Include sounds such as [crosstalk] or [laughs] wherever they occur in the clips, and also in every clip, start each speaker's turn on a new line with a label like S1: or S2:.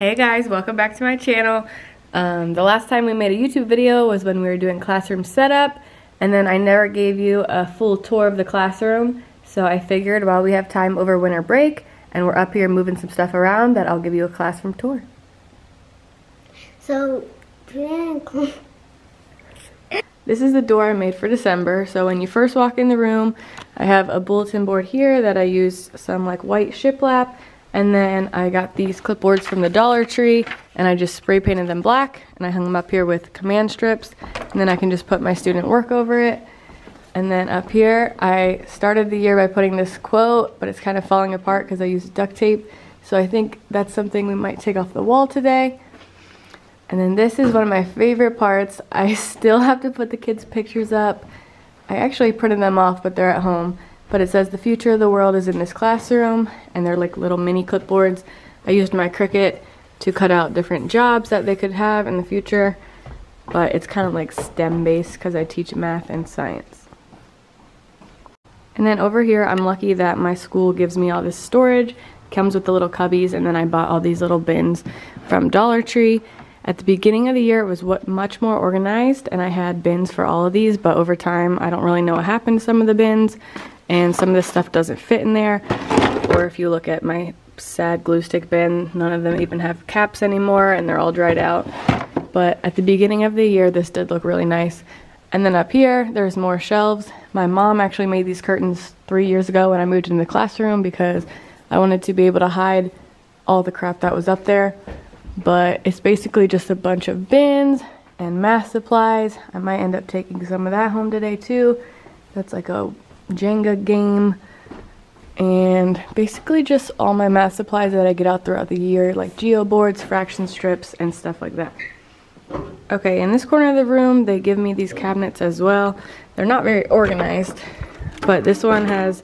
S1: Hey guys, welcome back to my channel. Um, the last time we made a YouTube video was when we were doing classroom setup and then I never gave you a full tour of the classroom so I figured while we have time over winter break and we're up here moving some stuff around that I'll give you a classroom tour.
S2: So,
S1: this is the door I made for December. So when you first walk in the room, I have a bulletin board here that I use some like white shiplap and then I got these clipboards from the Dollar Tree and I just spray painted them black and I hung them up here with command strips and then I can just put my student work over it. And then up here, I started the year by putting this quote, but it's kind of falling apart because I used duct tape. So I think that's something we might take off the wall today. And then this is one of my favorite parts. [laughs] I still have to put the kids' pictures up. I actually printed them off, but they're at home. But it says the future of the world is in this classroom, and they're like little mini clipboards. I used my Cricut to cut out different jobs that they could have in the future, but it's kind of like STEM based because I teach math and science. And then over here, I'm lucky that my school gives me all this storage, comes with the little cubbies, and then I bought all these little bins from Dollar Tree. At the beginning of the year, it was what much more organized, and I had bins for all of these, but over time, I don't really know what happened to some of the bins, and some of this stuff doesn't fit in there. Or if you look at my sad glue stick bin none of them even have caps anymore and they're all dried out. But at the beginning of the year this did look really nice. And then up here there's more shelves. My mom actually made these curtains three years ago when I moved into the classroom because I wanted to be able to hide all the crap that was up there but it's basically just a bunch of bins and math supplies I might end up taking some of that home today too that's like a Jenga game, and basically just all my math supplies that I get out throughout the year, like geo boards, fraction strips, and stuff like that. Okay, in this corner of the room, they give me these cabinets as well. They're not very organized, but this one has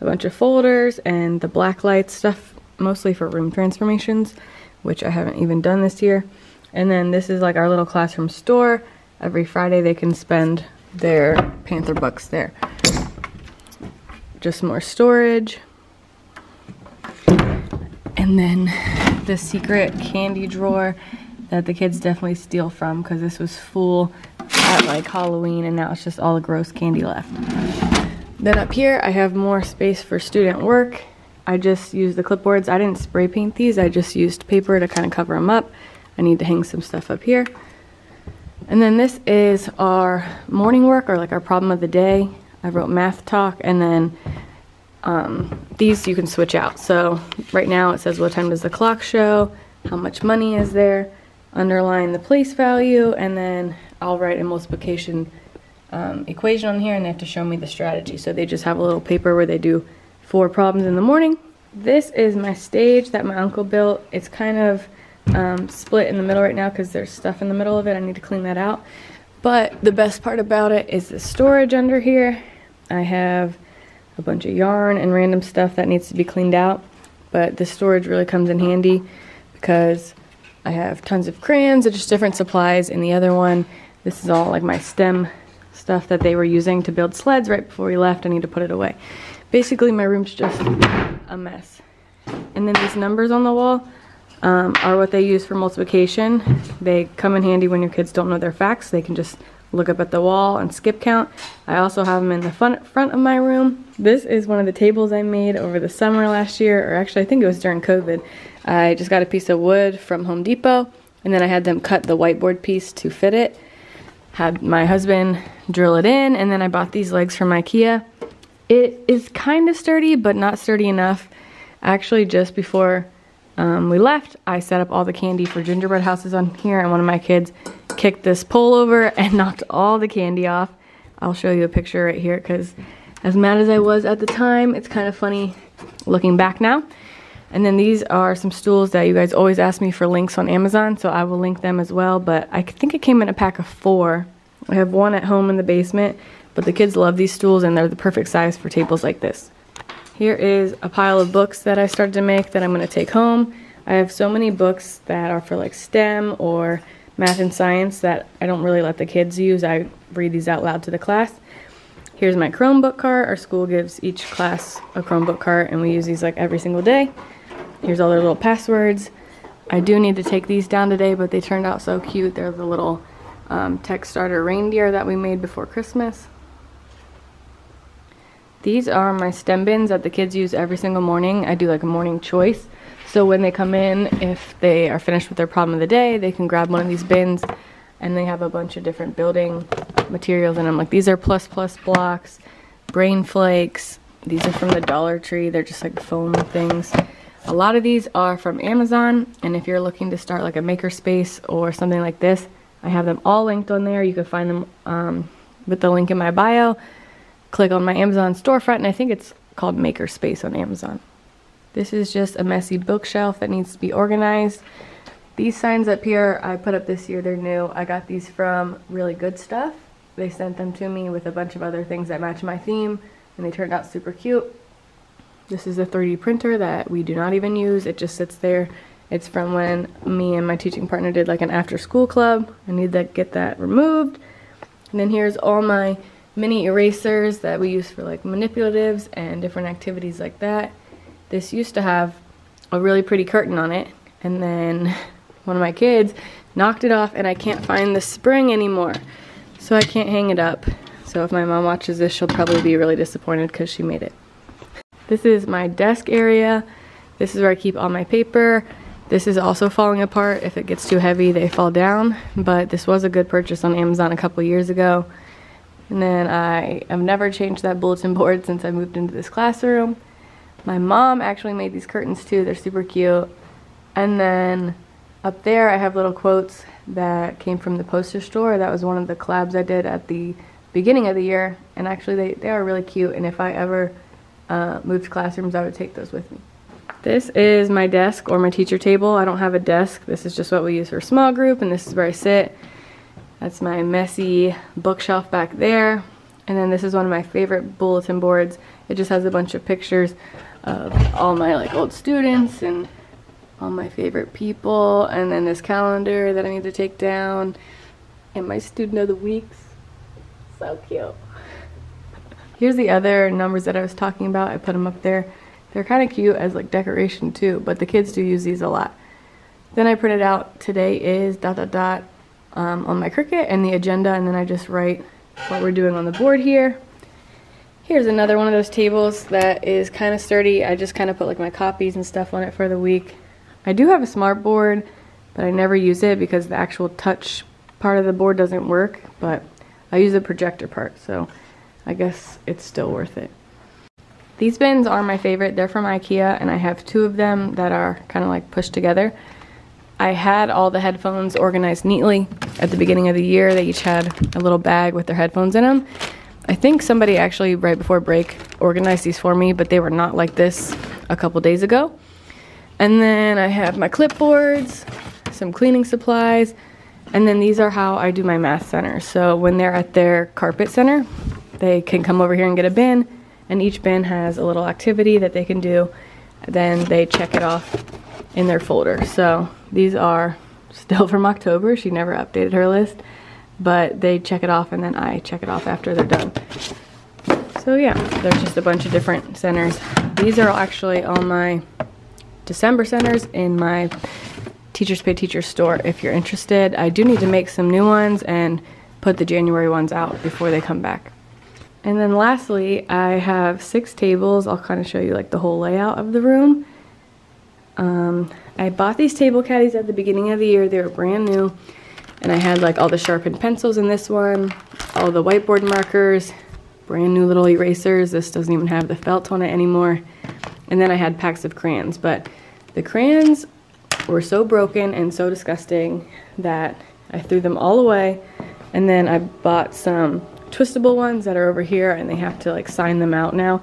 S1: a bunch of folders and the black light stuff, mostly for room transformations, which I haven't even done this year. And then this is like our little classroom store. Every Friday they can spend their Panther bucks there just more storage. And then the secret candy drawer that the kids definitely steal from because this was full at like Halloween and now it's just all the gross candy left. Then up here I have more space for student work. I just used the clipboards. I didn't spray paint these. I just used paper to kind of cover them up. I need to hang some stuff up here. And then this is our morning work or like our problem of the day. I wrote math talk and then um, these you can switch out. So right now it says what time does the clock show, how much money is there, underline the place value, and then I'll write a multiplication um, equation on here and they have to show me the strategy. So they just have a little paper where they do four problems in the morning. This is my stage that my uncle built. It's kind of um, split in the middle right now because there's stuff in the middle of it. I need to clean that out. But the best part about it is the storage under here. I have a bunch of yarn and random stuff that needs to be cleaned out. But the storage really comes in handy because I have tons of crayons and just different supplies. In the other one, this is all like my STEM stuff that they were using to build sleds right before we left. I need to put it away. Basically, my room's just a mess. And then these numbers on the wall um, are what they use for multiplication. They come in handy when your kids don't know their facts. They can just look up at the wall and skip count. I also have them in the front, front of my room. This is one of the tables I made over the summer last year, or actually I think it was during COVID. I just got a piece of wood from Home Depot, and then I had them cut the whiteboard piece to fit it. Had my husband drill it in, and then I bought these legs from Ikea. It is kind of sturdy, but not sturdy enough. Actually, just before um, we left, I set up all the candy for gingerbread houses on here, and one of my kids kicked this pole over [laughs] and knocked all the candy off. I'll show you a picture right here because as mad as I was at the time, it's kind of funny looking back now. And then these are some stools that you guys always ask me for links on Amazon, so I will link them as well. But I think it came in a pack of four. I have one at home in the basement, but the kids love these stools and they're the perfect size for tables like this. Here is a pile of books that I started to make that I'm going to take home. I have so many books that are for like STEM or math and science that I don't really let the kids use. I read these out loud to the class. Here's my Chromebook cart. Our school gives each class a Chromebook cart and we use these like every single day. Here's all their little passwords. I do need to take these down today, but they turned out so cute. They're the little um, tech starter reindeer that we made before Christmas. These are my stem bins that the kids use every single morning. I do like a morning choice. So when they come in, if they are finished with their problem of the day, they can grab one of these bins and they have a bunch of different building materials in them. Like these are plus plus blocks, brain flakes. These are from the Dollar Tree. They're just like foam things. A lot of these are from Amazon. And if you're looking to start like a makerspace or something like this, I have them all linked on there. You can find them um, with the link in my bio click on my Amazon storefront and I think it's called Makerspace on Amazon. This is just a messy bookshelf that needs to be organized. These signs up here I put up this year, they're new. I got these from Really Good Stuff. They sent them to me with a bunch of other things that match my theme and they turned out super cute. This is a 3D printer that we do not even use. It just sits there. It's from when me and my teaching partner did like an after school club. I need to get that removed. And then here's all my mini erasers that we use for like manipulatives and different activities like that. This used to have a really pretty curtain on it and then [laughs] one of my kids knocked it off and I can't find the spring anymore. So I can't hang it up. So if my mom watches this, she'll probably be really disappointed because she made it. This is my desk area. This is where I keep all my paper. This is also falling apart. If it gets too heavy, they fall down. But this was a good purchase on Amazon a couple years ago. And then I have never changed that bulletin board since I moved into this classroom. My mom actually made these curtains too. They're super cute. And then up there I have little quotes that came from the poster store. That was one of the collabs I did at the beginning of the year. And actually they, they are really cute. And if I ever uh, moved classrooms, I would take those with me. This is my desk or my teacher table. I don't have a desk. This is just what we use for small group and this is where I sit. That's my messy bookshelf back there. And then this is one of my favorite bulletin boards. It just has a bunch of pictures of all my like old students and all my favorite people. And then this calendar that I need to take down. And my student of the weeks. So cute. [laughs] Here's the other numbers that I was talking about. I put them up there. They're kind of cute as like decoration too, but the kids do use these a lot. Then I printed out today is dot dot dot um, on my Cricut and the agenda and then I just write what we're doing on the board here. Here's another one of those tables that is kind of sturdy. I just kind of put like my copies and stuff on it for the week. I do have a smart board, but I never use it because the actual touch part of the board doesn't work, but I use the projector part, so I guess it's still worth it. These bins are my favorite. They're from Ikea, and I have two of them that are kind of like pushed together. I had all the headphones organized neatly at the beginning of the year. They each had a little bag with their headphones in them. I think somebody actually, right before break, organized these for me, but they were not like this a couple days ago. And then I have my clipboards, some cleaning supplies, and then these are how I do my math center. So when they're at their carpet center, they can come over here and get a bin, and each bin has a little activity that they can do. Then they check it off in their folder. So these are [laughs] still from October. She never updated her list, but they check it off and then I check it off after they're done. So yeah, there's just a bunch of different centers. These are actually all my December centers in my Teachers Pay Teachers store if you're interested. I do need to make some new ones and put the January ones out before they come back. And then lastly, I have six tables. I'll kind of show you like the whole layout of the room. Um, I bought these table caddies at the beginning of the year. They were brand new. And I had like all the sharpened pencils in this one, all the whiteboard markers, brand new little erasers. This doesn't even have the felt on it anymore. And then I had packs of crayons. But the crayons were so broken and so disgusting that I threw them all away. And then I bought some twistable ones that are over here and they have to like sign them out now.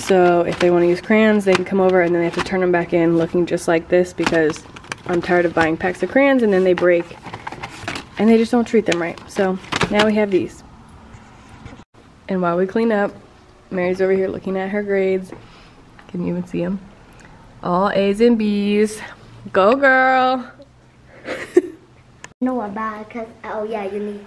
S1: So if they want to use crayons, they can come over and then they have to turn them back in looking just like this because I'm tired of buying packs of crayons and then they break and they just don't treat them right. So now we have these. And while we clean up, Mary's over here looking at her grades. Can you even see them? All A's and B's. Go girl! [laughs]
S2: no, I'm bad because, oh yeah, you need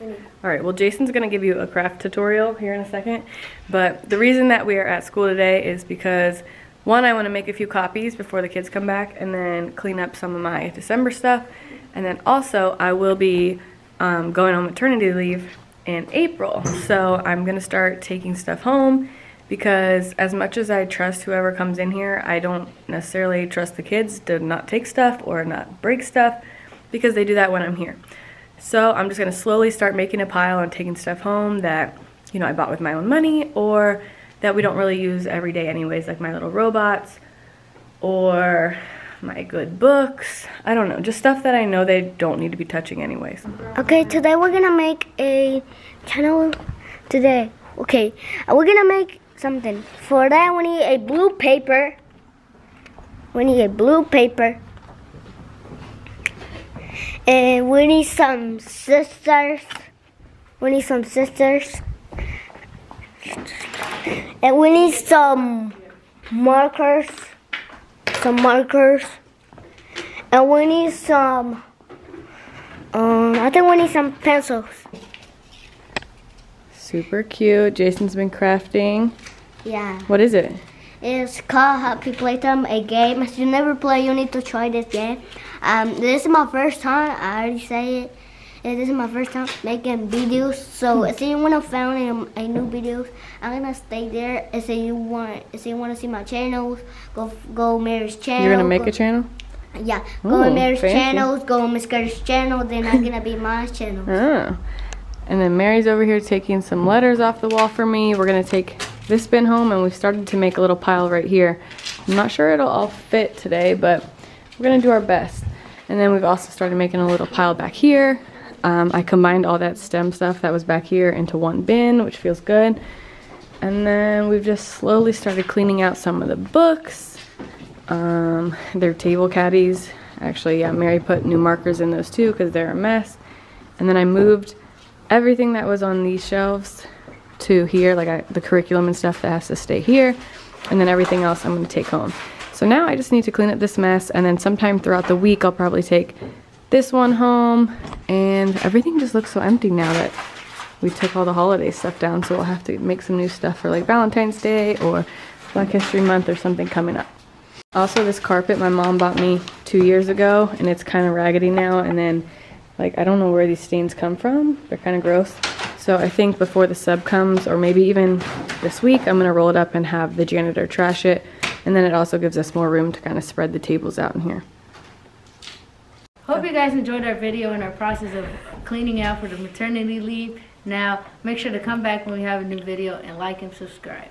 S1: all right, well Jason's gonna give you a craft tutorial here in a second, but the reason that we are at school today is because one, I want to make a few copies before the kids come back and then clean up some of my December stuff. And then also, I will be um, going on maternity leave in April. So I'm going to start taking stuff home because as much as I trust whoever comes in here, I don't necessarily trust the kids to not take stuff or not break stuff because they do that when I'm here. So I'm just gonna slowly start making a pile and taking stuff home that, you know, I bought with my own money or that we don't really use every day anyways, like my little robots or my good books. I don't know, just stuff that I know they don't need to be touching anyways.
S2: Okay, today we're gonna make a channel. Today, okay, we're gonna make something. For that, we need a blue paper. We need a blue paper. And we need some sisters. We need some sisters. And we need some markers. Some markers. And we need some. Um, I think we need some pencils.
S1: Super cute. Jason's been crafting.
S2: Yeah.
S1: What is it?
S2: It's called Poppy Playtime, a game. If you never play, you need to try this game. Um, this is my first time. I already say it. And this is my first time making videos. So if you want to find a, a new videos, I'm gonna stay there. If you want, if you want to see my channels, go go Mary's channel.
S1: You're gonna make
S2: go,
S1: a channel?
S2: Yeah, go on Mary's
S1: fancy.
S2: channels, go on Miss Curtis' channel. Then I'm gonna be my channel.
S1: Ah. And then Mary's over here taking some letters off the wall for me. We're gonna take this bin home and we've started to make a little pile right here. I'm not sure it'll all fit today, but we're gonna do our best. And then we've also started making a little pile back here. Um, I combined all that stem stuff that was back here into one bin, which feels good. And then we've just slowly started cleaning out some of the books. Um, they're table caddies. Actually, yeah, Mary put new markers in those too because they're a mess. And then I moved everything that was on these shelves to here, like I, the curriculum and stuff that has to stay here. And then everything else I'm going to take home. So now I just need to clean up this mess and then sometime throughout the week I'll probably take this one home and everything just looks so empty now that we took all the holiday stuff down so we'll have to make some new stuff for like Valentine's Day or Black History Month or something coming up. Also this carpet my mom bought me two years ago and it's kind of raggedy now and then like I don't know where these stains come from. They're kind of gross. So I think before the sub comes or maybe even this week I'm gonna roll it up and have the janitor trash it and then it also gives us more room to kind of spread the tables out in here.
S3: Hope you guys enjoyed our video and our process of cleaning out for the maternity leave. Now, make sure to come back when we have a new video and like and subscribe.